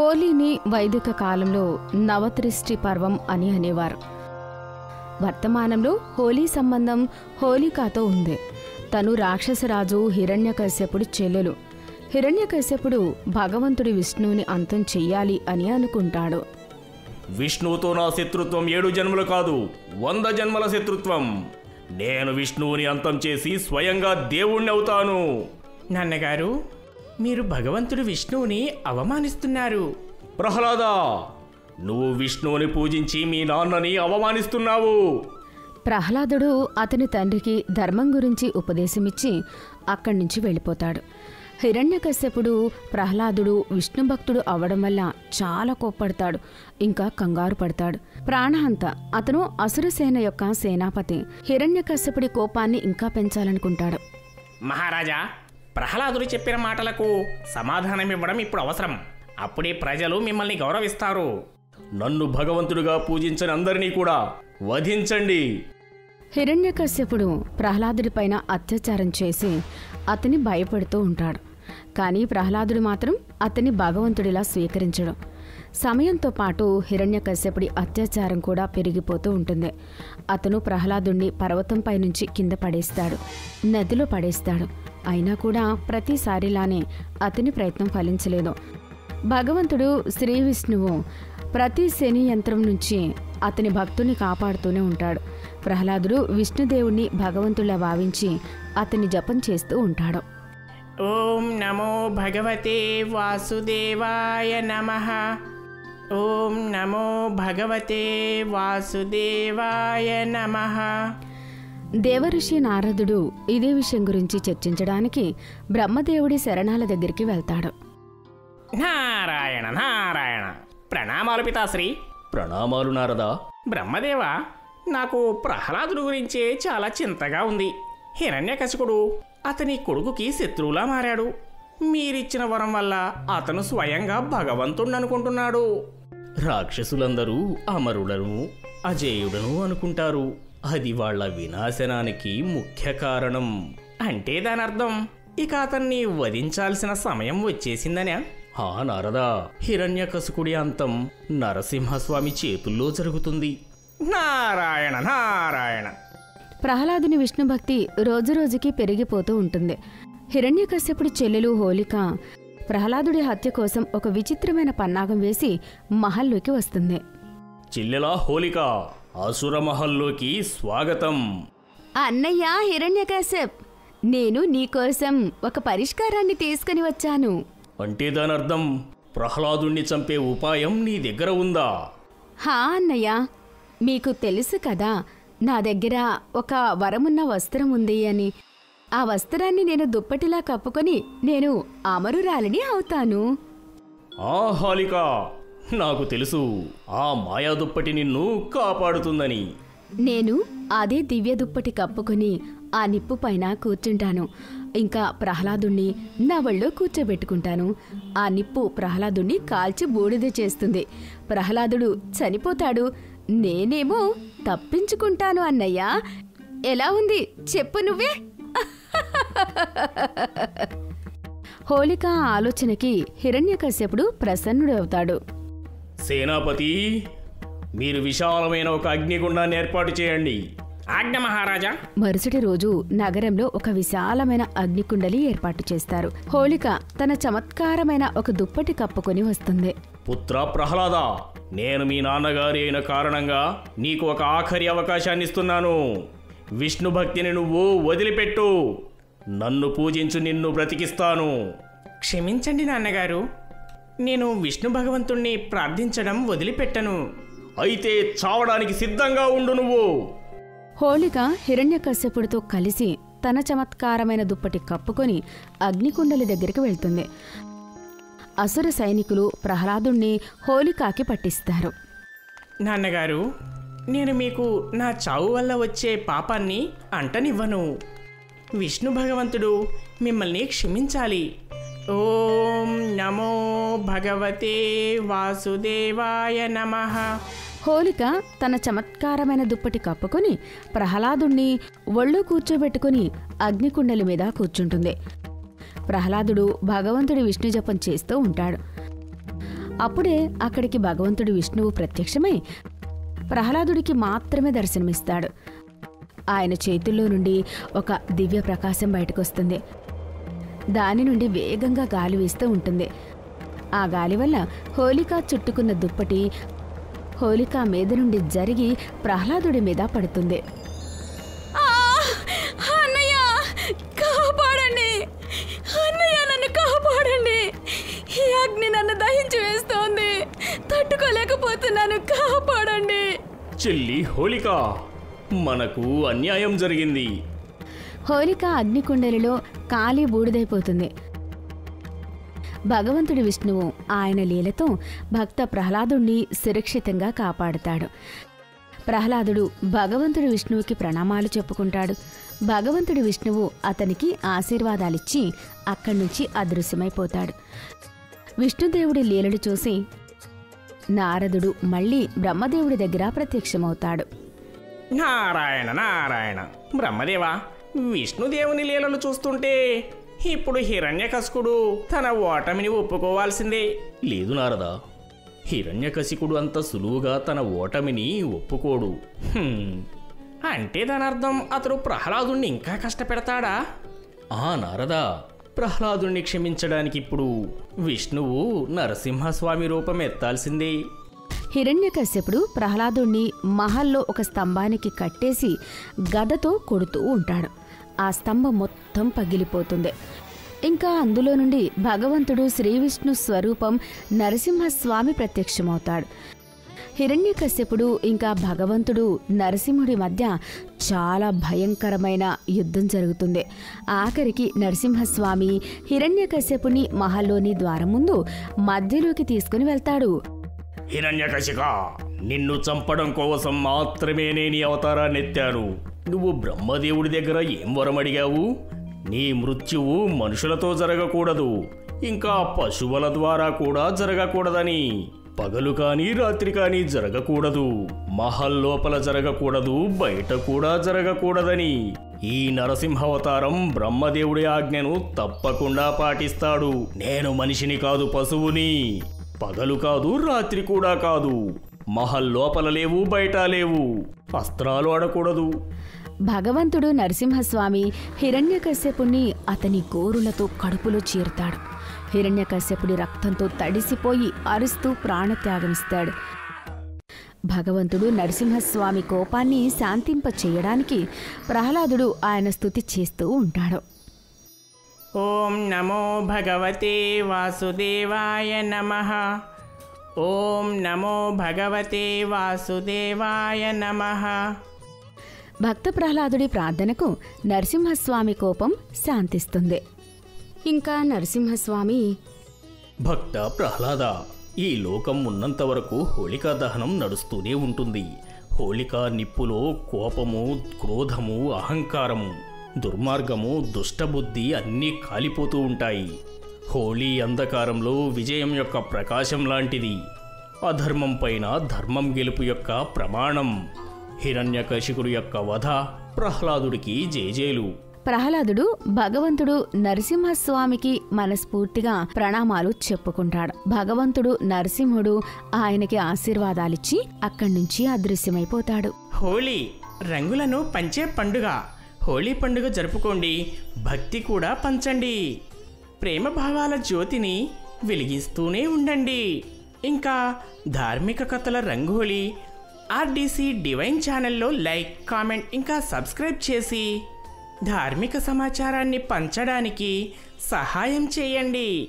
హోలీని వైదిక కాలంలో నవత్రిష్టి పర్వం అని అనేవారు. వర్తమానంలో హోలీ సంబంధం హోలికాతో ఉంది. తను రాక్షసరాజు హిరణ్యకశ్యపుడి చెల్లెలు. హిరణ్యకశ్యపుడు భగవంతుడి విష్ణువుని అంతం చెయ్యాలి అని అనుకుంటాడు. విష్ణువుతో నా శత్రుత్వం ఏడు జన్మలు కాదు వంద జన్మల శత్రుత్వం. నేను విష్ణువుని అంతం చేసి స్వయంగా దేవుణ్ణి అవుతాను. నాన్నగారు మీరు భగవంతుడు విష్ణువుని అవమానిస్తున్నారు. ప్రహ్లాదా నువ్వు విష్ణువుని పూజించి మీ నాన్నని అవమానిస్తున్నావు. ప్రహ్లాదుడు అతని తండ్రికి ధర్మం గురించి ఉపదేశమిచ్చి అక్కడి నుంచి వెళ్ళిపోతాడు. హిరణ్యకశ్యపుడు ప్రహ్లాదుడు విష్ణు భక్తుడు అవడం వల్ల చాలా కోప్పడతాడు ఇంకా కంగారు పడతాడు. ప్రాణహంత అతను అసురసేన యొక్క సేనాపతి. హిరణ్యకశ్యపుడి కోపాన్ని ఇంకా పెంచాలనుకుంటాడు. మహారాజా ప్రహ్లాదుడు చెప్పిన మాటలకు సమాధానం ఇవ్వడం ఇప్పుడు అవసరం. అప్పుడే ప్రజలు మిమ్మల్ని గౌరవిస్తారు. నన్ను భగవంతుడిగా పూజించని అందరినీ కూడా వధించండి. హిరణ్యకశ్యపుడు ప్రహ్లాదుడిపైన అత్యాచారం చేసి అతని భయపెడుతూ ఉంటాడు. కానీ ప్రహ్లాదుడు మాత్రం అతన్ని భగవంతుడిలా స్వీకరించడు. సమయంతో పాటు హిరణ్యకశ్యపుడి అత్యాచారం కూడా పెరిగిపోతూ ఉంటుంది. అతను ప్రహ్లాదుణ్ణి పర్వతంపై నుంచి కింద పడేస్తాడు. నదిలో పడేస్తాడు. అయినా కూడా ప్రతిసారిలానే అతని ప్రయత్నం ఫలించలేదు. భగవంతుడు శ్రీ విష్ణువు ప్రతి శని యంత్రం నుంచి అతని భక్తుని కాపాడుతూనే ఉంటాడు. ప్రహ్లాదుడు విష్ణుదేవుణ్ణి భగవంతుడిలా భావించి అతని జపం చేస్తూ ఉంటాడు. ఓం నమో భగవతే వాసుదేవాయ నమ. ఓం నమో భగవతే వాసుదేవాయ నమ. దేవఋషి నారదుడు ఇదే విషయం గురించి చర్చించడానికి బ్రహ్మదేవుడి శరణాల దగ్గరికి వెళ్తాడు. నారాయణ నారాయణ. ప్రణామాలు పితాశ్రీ. ప్రణామాలు నారదా. బ్రహ్మదేవ నాకు ప్రహ్లాదుడు గురించే చాలా చింతగా ఉంది. హిరణ్యకశికుడు అతని కొడుకుకి శత్రువులా మారాడు. మీరిచ్చిన వరం వల్ల అతను స్వయంగా భగవంతుణ్ణి అనుకుంటున్నాడు రాక్షసులందరూ అమరుడను అజేయుడను అనుకుంటారు. అది వాళ్ళ వినాశనానికి ముఖ్య కారణం. అంటే దాని అర్థం ఇక అతన్ని వధించాల్సిన సమయం వచ్చేసిందనే. ఆ నారదా హిరణ్యకశుకుడి అంతం నరసింహస్వామి చేతుల్లో జరుగుతుంది. నారాయణ నారాయణ! ప్రహ్లాదుని విష్ణు భక్తి రోజురోజుకి పెరిగిపోతూ ఉంటుంది. హిరణ్యకశ్యపుడి చెల్లెలు హోలిక ప్రహ్లాదుడి హత్య కోసం ఒక విచిత్రమైన పన్నాగం వేసి మహల్లోకి వస్తుంది. చిల్లెలా హోలిక అసురమహల్లోకి స్వాగతం. అన్నయ్య హిరణ్యకశ్యప్ నేను నీకోసం ఒక పరిష్కారాన్ని తీసుకుని వచ్చాను. అంటే దాని అర్థం ప్రహ్లాదుణ్ణి చంపే ఉపాయం నీ దగ్గర ఉందా? హా అన్నయ్య మీకు తెలుసు కదా నా దగ్గర ఒక వరమున్న వస్త్రం ఉంది అని. ఆ వస్త్రాన్ని నేను దుప్పటిలా కప్పుకొని నేను అమరురాలిని అవుతాను. ఆ హాలిక! నాకు తెలుసు ఆ మాయా దుప్పటి నిన్ను కాపాడుతుందని. నేను అదే దివ్య దుప్పటి కప్పుకొని ఆ నిప్పు పైన కూర్చుంటాను. ఇంకా ప్రహ్లాదుణ్ణి నా వళ్ళో కూర్చోబెట్టుకుంటాను. ఆ నిప్పు ప్రహ్లాదుణ్ణి కాల్చి బూడిద చేస్తుంది. ప్రహ్లాదుడు చనిపోతాడు. నేనేమో తప్పించుకుంటాను అన్నయ్య. ఎలా ఉంది? చెప్పు నువ్వే. హోళిక ఆలోచనకి హిరణ్యకశ్యపుడు ప్రసన్నుడవుతాడు. సేనాపతి మీరు విశాలమైన ఒక అగ్నిగుండాన్ని ఏర్పాటు చేయండి. ఆజ్ఞ మహారాజా. మరుసటి రోజు నగరంలో ఒక విశాలమైన అగ్నికుండలి ఏర్పాటు చేస్తారు. హోళిక తన చమత్కారమైన ఒక దుప్పటి కప్పుకొని వస్తుంది. పుత్ర ప్రహ్లాద నేను మీ నాన్నగారి అయిన కారణంగా నీకు ఒక ఆఖరి అవకాశాన్ని ఇస్తున్నాను. విష్ణు భక్తిని నువ్వు వదిలిపెట్టు. నన్ను పూజించు నిన్ను బ్రతికిస్తాను. క్షమించండి నాన్నగారు. నేను విష్ణు భగవంతుణ్ణి ప్రార్థించడం వదిలిపెట్టను. అయితే చావడానికి సిద్ధంగా ఉండు నువ్వు. హోళిక హిరణ్యకశ్యపుడితో కలిసి తన చమత్కారమైన దుప్పటి కప్పుకొని అగ్నికుండలి దగ్గరికి వెళ్తుంది. అసుర సైనికులు ప్రహ్లాదుణ్ణి హోళికాకి పట్టిస్తారు. నాన్నగారు నేను మీకు నా చావు వల్ల వచ్చే పాపాన్ని అంటనివ్వను. విష్ణు భగవంతుడు మిమ్మల్ని క్షమించాలి. ఓం నమో భగవతే వాసుదేవాయ నమః. హోలిక తన చమత్కారమైన దుప్పటి కప్పుకొని ప్రహ్లాదుణ్ణి ఒళ్ళు కూర్చోబెట్టుకుని అగ్నికుండలి మీద కూర్చుంటుంది. ప్రహ్లాదుడు భగవంతుడి విష్ణు జపం చేస్తూ ఉంటాడు. అప్పుడే అక్కడికి భగవంతుడు విష్ణువు ప్రత్యక్షమై ప్రహ్లాదుడికి మాత్రమే దర్శనమిస్తాడు. ఆయన చేతుల్లో నుండి ఒక దివ్య ప్రకాశం బయటకొస్తుంది. దాని నుండి వేగంగా గాలి వీస్తూ ఉంటుంది. ఆ గాలి వల్ల హోలిక చుట్టుకున్న దుప్పటి హోలిక మీద నుండి జరిగి ప్రహ్లాదుడి మీద పడుతుంది. అన్నయ్య కాపాడండి. అన్నయ్య నన్ను కాపాడండి. ఈ అగ్ని నన్ను దహించి వేస్తోంది. తట్టుకోలేకపోతున్నాను. కాపాడండి. చెల్లి హోలిక మనకు అన్యాయం జరిగింది. హోలిక అగ్నికుండలిలో కాలి బూడిదైపోతుంది. భగవంతుడి విష్ణువు ఆయన లీలతో భక్త ప్రహ్లాదుణ్ణి సురక్షితంగా కాపాడుతాడు. ప్రహ్లాదుడు భగవంతుడి విష్ణువుకి ప్రణామాలు చెప్పుకుంటాడు. భగవంతుడి విష్ణువు అతనికి ఆశీర్వాదాలిచ్చి అక్కడి నుంచి అదృశ్యమైపోతాడు. విష్ణుదేవుడి లీలలు చూసి నారదుడు మళ్ళీ బ్రహ్మదేవుడి దగ్గర ప్రత్యక్షమవుతాడు. నారాయణ నారాయణ బ్రహ్మదేవా విష్ణుదేవుని లీలలు చూస్తుంటే ఇప్పుడు హిరణ్యకశకుడు తన ఓటమిని ఒప్పుకోవాల్సిందే. లేదు నారదా హిరణ్యకశికుడు అంత సులువుగా తన ఓటమిని ఒప్పుకోడు. అంటే దాని అర్థం అతడు ప్రహ్లాదుణ్ణి ఇంకా కష్టపెడతాడా? ఆ నారదా ప్రహ్లాదుణ్ణి క్షమించడానికి ఇప్పుడు విష్ణువు నరసింహస్వామి రూపం ఎత్తాల్సిందే. హిరణ్యకశ్యపుడు ప్రహ్లాదుణ్ణి మహల్లో ఒక స్తంభానికి కట్టేసి గదతో కొడుతూ ఉంటాడు. ఆ స్తంభం మొత్తం పగిలిపోతుంది. ఇంకా అందులో నుండి భగవంతుడు శ్రీవిష్ణు స్వరూపం నరసింహస్వామి ప్రత్యక్షమవుతాడు. హిరణ్యకశ్యపుడు ఇంకా భగవంతుడు నరసింహుడి మధ్య చాలా భయంకరమైన యుద్ధం జరుగుతుంది. ఆఖరికి నరసింహస్వామి హిరణ్యకశ్యపుని మహల్లోని ద్వారం ముందు మధ్యలోకి తీసుకుని వెళ్తాడు. హిరణ్యకశిక నిన్ను చంపడం కోసం మాత్రమే నేను ఈ అవతారాన్ని ఎత్తాను. నువ్వు బ్రహ్మదేవుడి దగ్గర ఏం వరం అడిగావు? నీ మృత్యువు మనుషులతో జరగకూడదు. ఇంకా పశువుల ద్వారా కూడా జరగకూడదని. పగలు కానీ రాత్రి కానీ జరగకూడదు. మహల్ లోపల జరగకూడదు బయట కూడా జరగకూడదని. ఈ నరసింహావతారం బ్రహ్మదేవుడి ఆజ్ఞను తప్పకుండా పాటిస్తాడు. నేను మనిషిని కాదు పశువుని. పగలు కాదు రాత్రి కూడా కాదు. మహల్ లోపల లేవు బయట లేవు. అస్త్రాలు ఆడకూడదు. భగవంతుడు నరసింహస్వామి హిరణ్యకశ్యపుణ్ణి అతని గోరులతో కడుపులో చేరుతాడు. హిరణ్యకశ్యపుడి రక్తంతో తడిసిపోయి అరుస్తూ ప్రాణత్యాగమిస్తాడు భగవంతుడు నరసింహస్వామి కోపాన్ని శాంతింప చేయడానికి ప్రహ్లాదుడు ఆయన స్థుతి చేస్తూ ఉంటాడు. ఓం నమో భగవతే వాసుదేవాయ నమ. ఓం నమో భగవతే వాసుదేవాయ నమ. భక్త ప్రహ్లాదుడి ప్రార్థనకు నరసింహస్వామి కోపం శాంతిస్తుంది. ఇంకా నరసింహస్వామి భక్త ప్రహ్లాద ఈ లోకం ఉన్నంత వరకు హోళికా దహనం నడుస్తూనే ఉంటుంది. హోళికా నిప్పులో కోపము క్రోధము అహంకారము దుర్మార్గము దుష్టబుద్ధి అన్నీ కాలిపోతూ ఉంటాయి. హోళీ అంధకారంలో విజయం యొక్క ప్రకాశం లాంటిది. అధర్మం పైన ధర్మం గెలుపు యొక్క ప్రమాణం. హిరణ్యకశికుడు యొక్క వధ ప్రహ్లాదుడికి జేజేలు. ప్రహ్లాదుడు భగవంతుడు నరసింహస్వామికి మనస్ఫూర్తిగా ప్రణామాలు చెప్పుకుంటాడు. భగవంతుడు నరసింహుడు ఆయనకి ఆశీర్వాదాలిచ్చి అక్కడి నుంచి అదృశ్యమైపోతాడు. హోలీ రంగులను పంచే పండుగ. హోళీ పండుగ జరుపుకోండి. భక్తి కూడా పంచండి. ప్రేమ భావాల జ్యోతిని వెలిగిస్తూనే ఉండండి. ఇంకా ధార్మిక కథల రంగోలి ఆర్డీసీ డివైన్ ఛానల్లో లైక్ కామెంట్ ఇంకా సబ్స్క్రైబ్ చేసి ధార్మిక సమాచారాన్ని పంచడానికి సహాయం చేయండి.